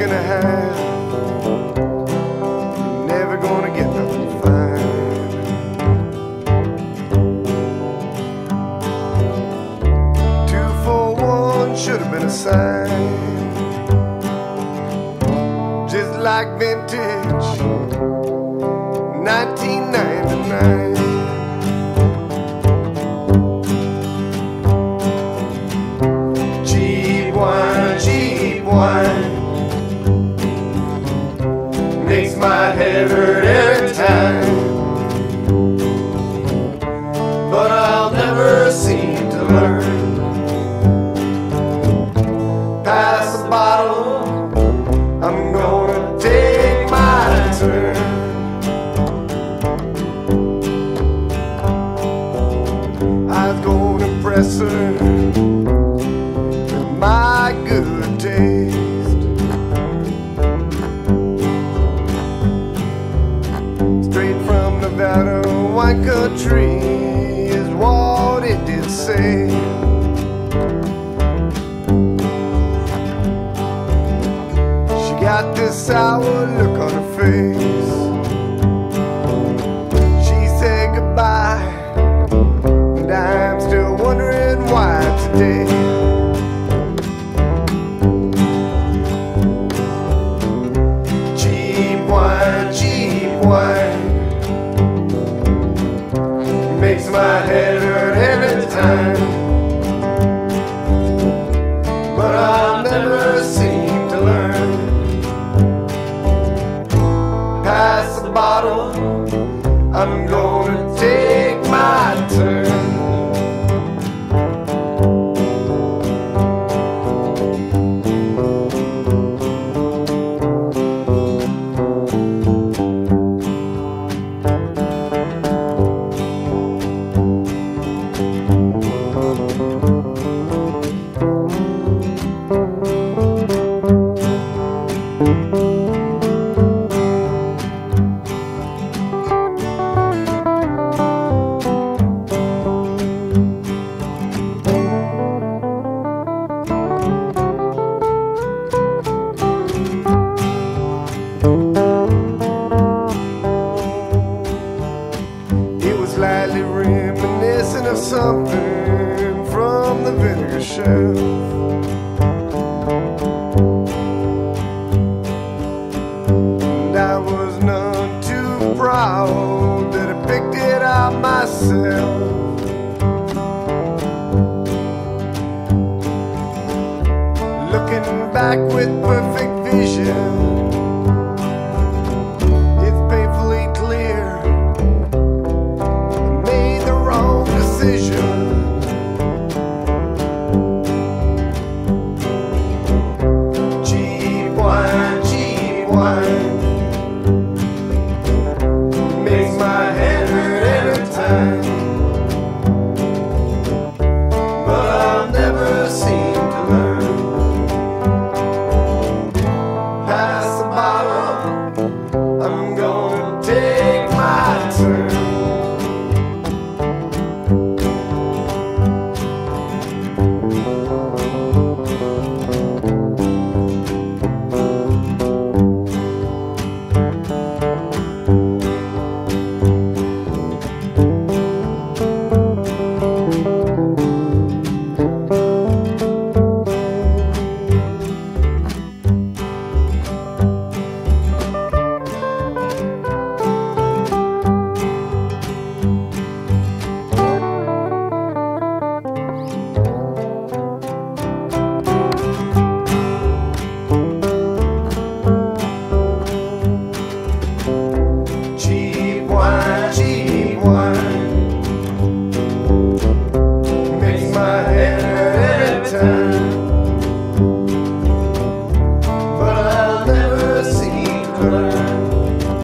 and a half. Never gonna get nothing fine. Two for one should have been a sign. Just like vintage. 1990. My head hurt every time. But I'll never seem to learn. Pass the bottle, I'm gonna take my turn. I was gonna press her sour look on her face. She said goodbye, and I'm still wondering why today. Cheap wine, cheap wine makes my head hurt every time. Something from the vinegar shelf. And I was none too proud that I picked it out myself. Looking back with perfect vision